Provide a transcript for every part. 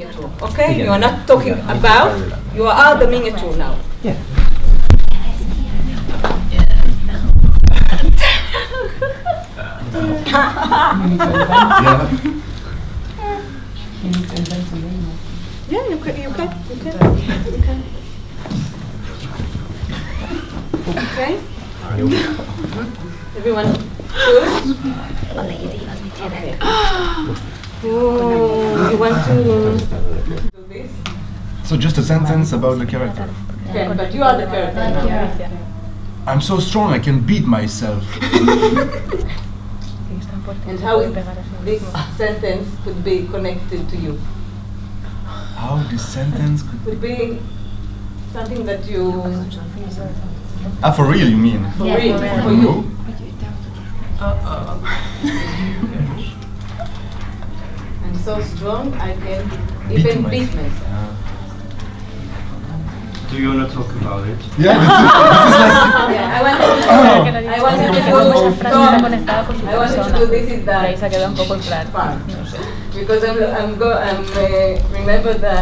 miniature. Okay, you are not talking about. You are the miniature now. Yeah. Yeah, you can. You can. You can. You can. Okay. Everyone good? Okay. Oh, you want to do this? So just a sentence about the character. Okay, but you are the character now. I'm so strong I can beat myself. And how this sentence could be connected to you? How this sentence could Could be something that you, Ah for real you mean? for real, for you. I'm so strong, I can even Beat beat myself. myself. Do you want to talk about it? Yeah, this is, this is like Yeah, I wanted to, I wanted to do, Muchas frases Tom, conectadas con su I wanted to persona. do this is Por the queda un poco el plan. part. Because I'm, I'm go, I'm, uh, remember the,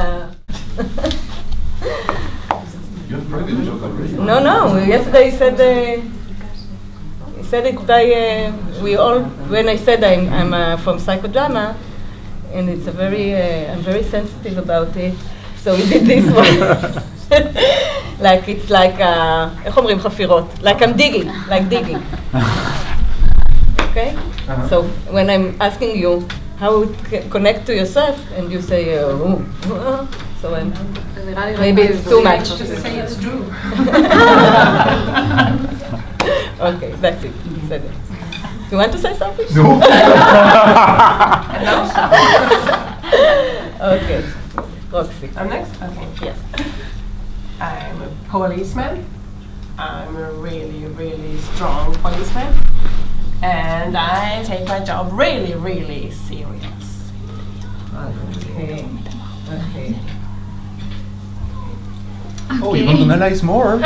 You have probably the joke already. no, no, yesterday he said, uh, he said it, I, uh, we all, when I said I'm, I'm uh, from psychodrama, and it's a very, uh, I'm very sensitive about it, so we did this one. like it's like, uh, איך אומרים חפירות? Like I'm digging, like digging. Okay? Uh-huh. So when I'm asking you how it c- connect to yourself, and you say, uh, "Ooh," uh, so I'm, maybe it's too much. Just say it's true. okay, that's it. Said it. You want to say something? No. okay, Roxy. I'm next? Okay. Yes. I'm a policeman. I'm a really, really strong policeman. And I take my job really, really serious. Okay. Okay. Oh, you want to analyze more?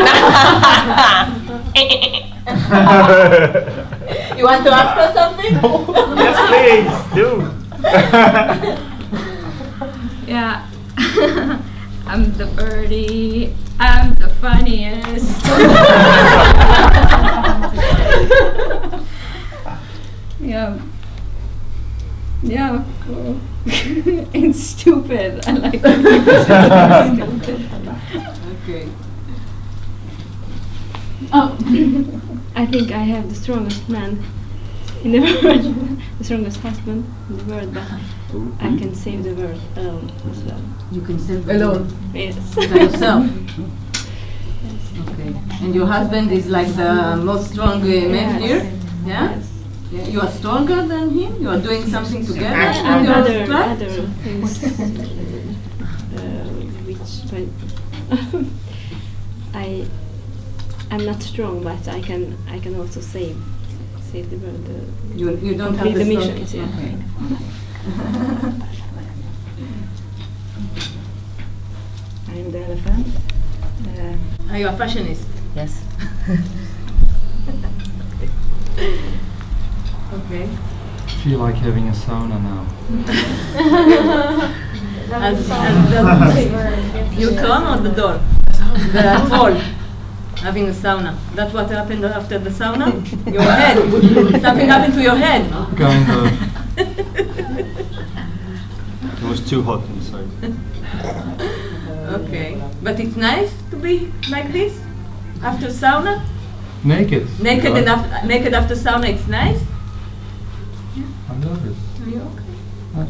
You want to ask her something? yes, please, do. Yeah. I'm the birdie. I'm the funniest. yeah. Yeah, cool. it's stupid. I like it. stupid. Okay. Oh, I think I have the strongest man in the world, the strongest husband in the world, but I can save the world alone as well. You can save alone Yes. by yourself. yes. Okay. And your husband is like the most strong uh, man Yes. here? Yeah? Yes. Yeah, You are stronger than him? You are doing something together? And And you are other, other things, uh, which when I, I'm not strong, but I can, I can also save, save the world. Uh, You, you don't have complete the the strong- missions, yeah. Okay. I'm the elephant. Uh, Are you a fashionist? yes. Okay. I feel like having a sauna now. As, as the, you come on the door. The hall. Having a sauna. That's what happened after the sauna? Your head. Something happened to your head. Kind of. It was too hot inside. Okay. But it's nice to be like this? After sauna? Naked. Naked, Yeah. and af- naked after sauna, it's nice? I love it. Are you okay?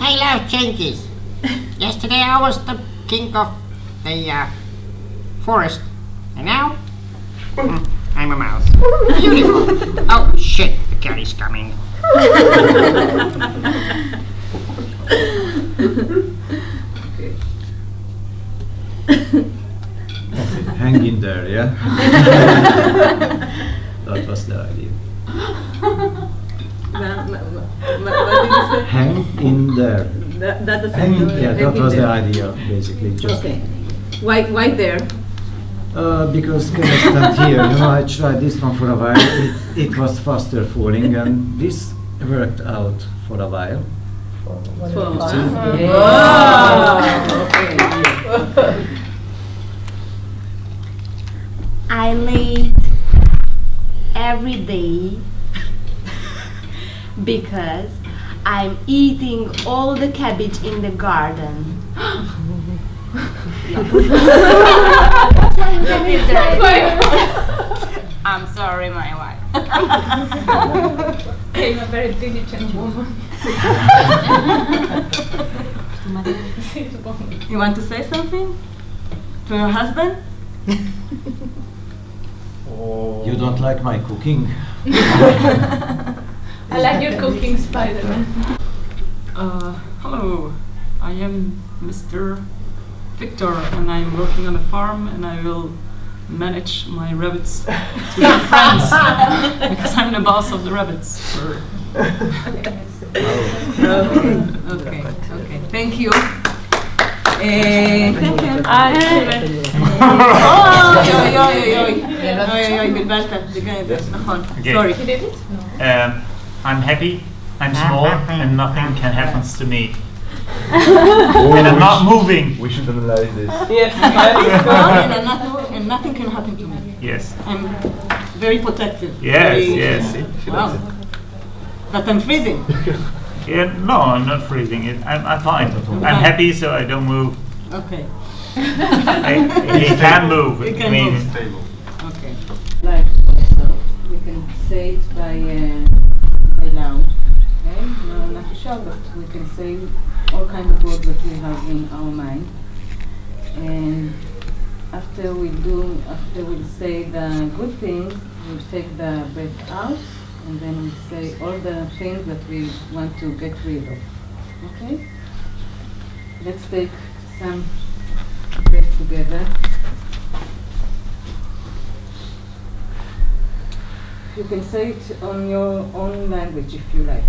I love changes. Yesterday I was the king of the uh, forest, and now mm, I'm a mouse. Beautiful. Oh shit, the cat is coming. Hang in there, yeah? that was the idea. Ma- ma- ma-? Hang in there. That, that Hang, do- yeah, that was the idea, basically. Just Okay. Why, why there? Uh, because can I stand here? You know, I tried this one for a while. It, it was faster falling, and this worked out for a while. Twelve. Yeah. Wow. Okay. I late every day because I'm eating all the cabbage in the garden. I'm sorry, my wife. I'm a very diligent woman. You want to say something to your husband? You don't like my cooking? I like your cooking, Spider-Man. Uh, hello, I am Mr. Victor and I'm working on a farm and I will manage my rabbits to be friends because I'm the boss of the rabbits. okay, okay, thank you. Uh-huh, sorry. Um, I'm happy, I'm small, and nothing can happen to me and I'm not moving. We should analyze this. And nothing- and nothing can happen to me. Yes. I'm very protective. Yes, very- yes. Wow. But I'm freezing. Yeah, no, I'm not freezing. It, I'm, I'm fine. I'm happy, so I don't move. Okay. I, he can move. He I can mean, move. Okay. Like also, we can say it by uh, by loud. Okay, no, not to shout, but we can say all kind of words that we have in our mind. And after we do, after we say the good things, we take the breath out, and then we say all the things that we want to get rid of. Okay? Let's take some breath together. You can say it on your own language if you like.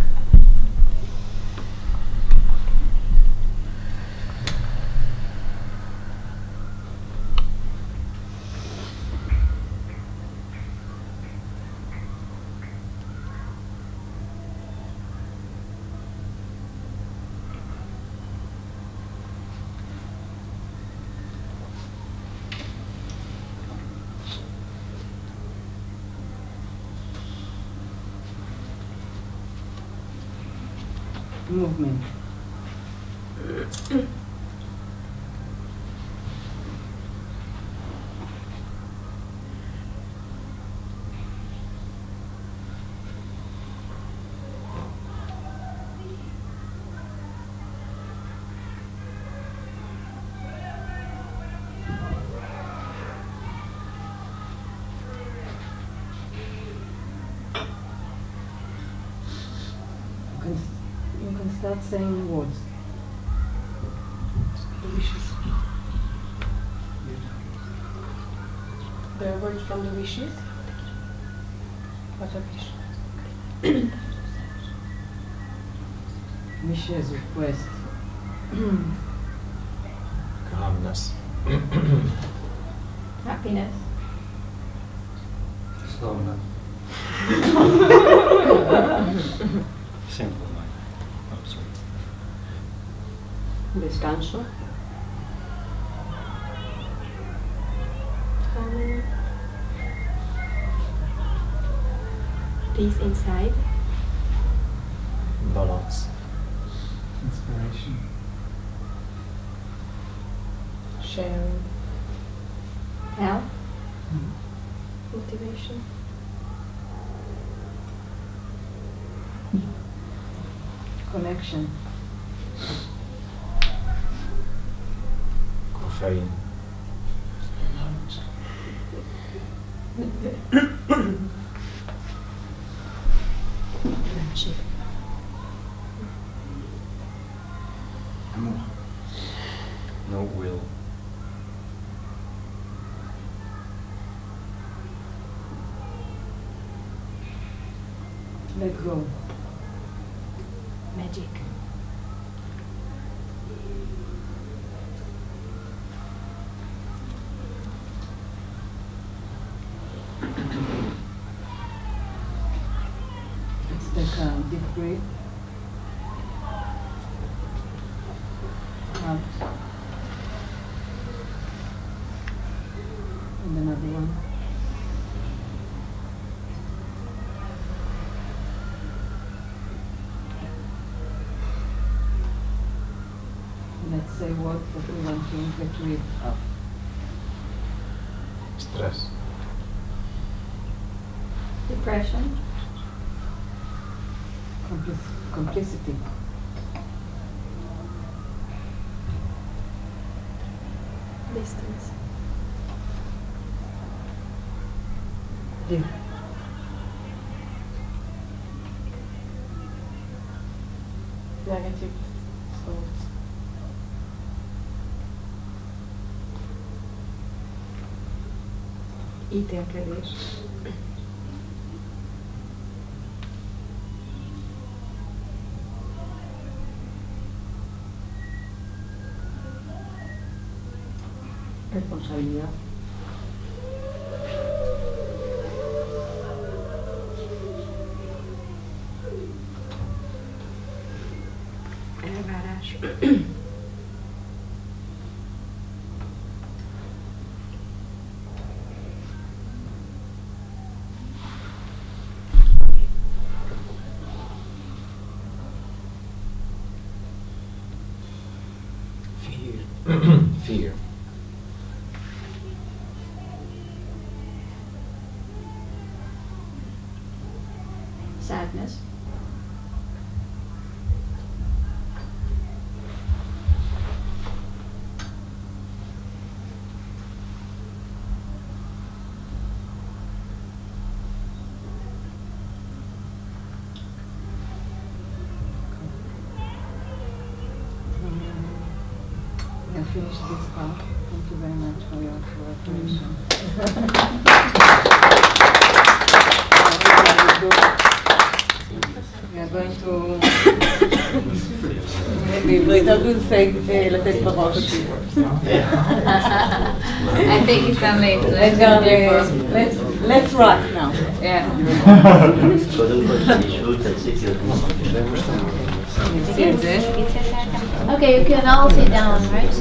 Movement. you can start saying words. The words from the wishes. What are wishes? Wishes, request. Calmness. Happiness. Slowness. Simple mind. Oh, sorry. Descanso. Peace inside. Balance. Inspiration. Sharing. Help. Motivation. Connection. Caffeine. No will. Let go. Magic. Let's take a deep breath. hub. Um, and another one. Let's say what that we want to get rid of. Stress. Depression. cumprir esse tempo. Distância. Deu. E tem acredito. 还有呢。We have finished this part. Thank you very much for your cooperation. We are going to... בעברית, I would say אה, לתת בראש. I think it's only. אדגר, אה, let's- let's rock now. Yeah. קודם כל, תשבו, תציגו Okay, you can all sit down, right?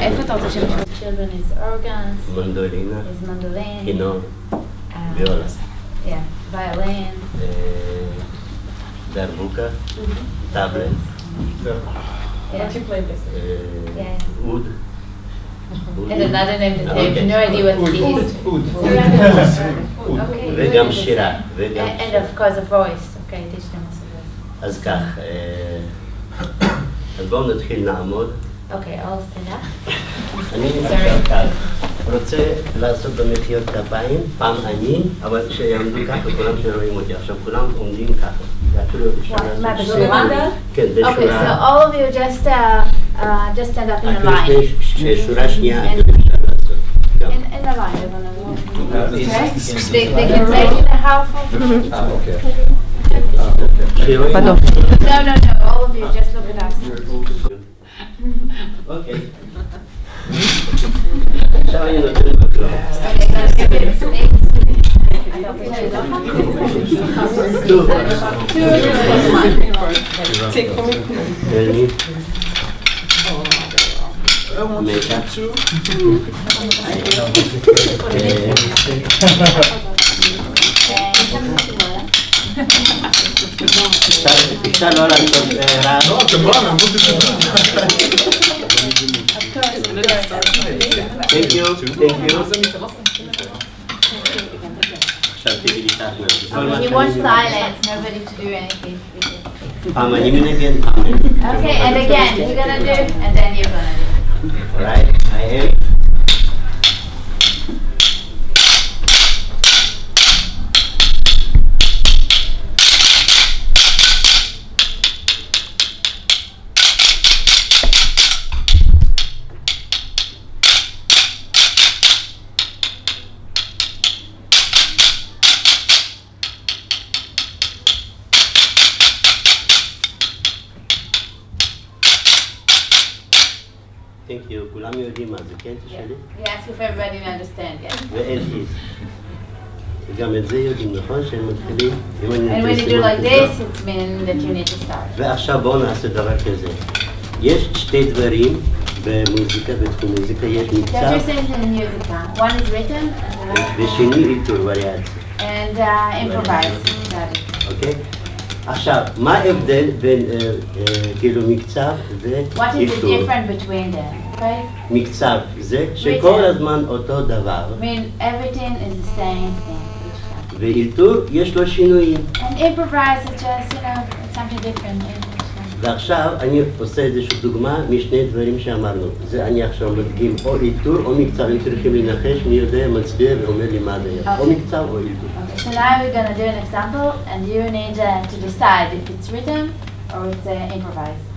איפה אתה רוצה שמישהו? Children is organs, מנדולינה, is mandolin, כינור, um, ויולה, yeah, violin, אה, דרבוקה, טאבלט, yeah, אה, yeah. אוד. And another name that I have no idea what it is. Okay. וגם שירה, וגם And and of course a voice. Okay, teach them also voice. אז כך, אה, אז בואו נתחיל לעמוד. Okay, all stand up. אני Sorry. עכשיו כך, רוצה לעשות במחיאות כפיים, פעם אני, אבל שיעמדו ככה, כולם שרואים אותי. עכשיו כולם עומדים ככה. מה, לעשות בשורה? כן, Okay, so בשורה. all of you just uh, uh, just stand up in a אפילו line. שני- שורה שנייה, אפשר לעשות. In, in a line, They, can say in a half of. Pató. No, no, no. no la. No, temprano, no Thank you, thank you. He wants silence, nobody to do anything. Ah, again. Okay, and again, you're gonna do, and then you're gonna do. Right, I hear Thank you. כולם יודעים מה זה, כן? תשאלי. We ask if everybody to understand, yeah. ואין איז. וגם את זה יודעים, נכון? שהם מתחילים? אם אני And when you נעשה do like סימן this, כזה. it's mean that you need to start. ועכשיו בואו נעשה דבר כזה. יש שתי דברים במוזיקה, בתחום מוזיקה, יש There are מקצב two things in music. One is written and the other- ושני עיטור, וריאציה, and uh, improvised. Got it. אוקיי? עכשיו, מה ההבדל בין אה, אה, כאילו מקצב What is the ועיטור? difference between them? Okay? מקצב זה שכל הזמן אותו דבר, I mean, everything is the same thing each time. ועיטור יש לו שינויים. And improvise is just, you know, it's something different. ועכשיו אני עושה איזושהי דוגמה משני דברים שאמרנו. זה אני עכשיו מדגים או עיטור או מקצב, הם צריכים לנחש מי יודע, מצביע ואומר לי מה. או אוקיי. מקצב או עיטור. Okay, so now we're gonna do an example, and you need uh, to decide if it's written or it's uh, improvised.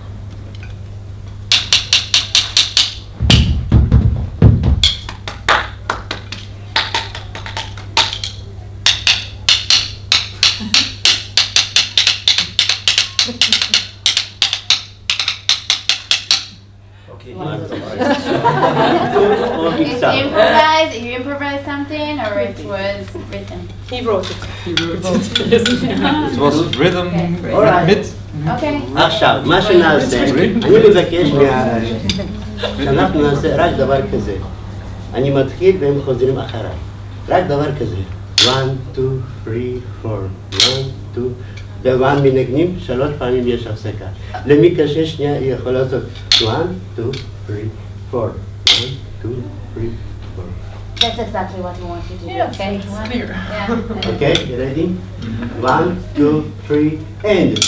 improvised, you improvised something, or it was written? He wrote it. He wrote it. it was written. Okay. All right. אוקיי. עכשיו, מה שנעשה, אני מבקש שאנחנו נעשה רק דבר כזה. אני מתחיל והם חוזרים אחריי. רק דבר כזה. 1, 2, 3, 4. 1, 2, ואברהם מנגנים, שלוש פעמים יש הפסקה. למי קשה שנייה היא יכולה לעשות 1, 2, 3, 4. 1, 2, 3, 4. That's exactly what you want to do. Yeah, okay. It's clear. Yeah. Okay, you ready? One, two, three, and.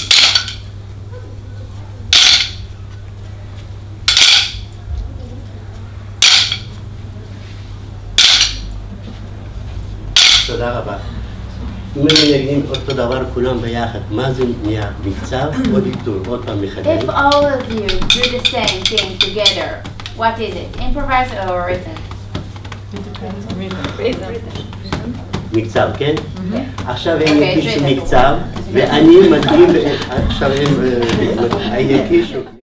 תודה רבה. מנגנים אותו דבר כולם ביחד, מה זה נהיה? מקצב או עיטור? עוד פעם מחדש. If all of you do the same thing together, what is it? Improvised or written? מקצב, כן? עכשיו הם יקישו מקצב, ואני מדגים, עכשיו הם אה, יקישו.